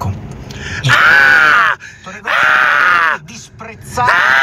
ecco. Ah! Ah! disprezzare ah!